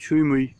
畜牧业。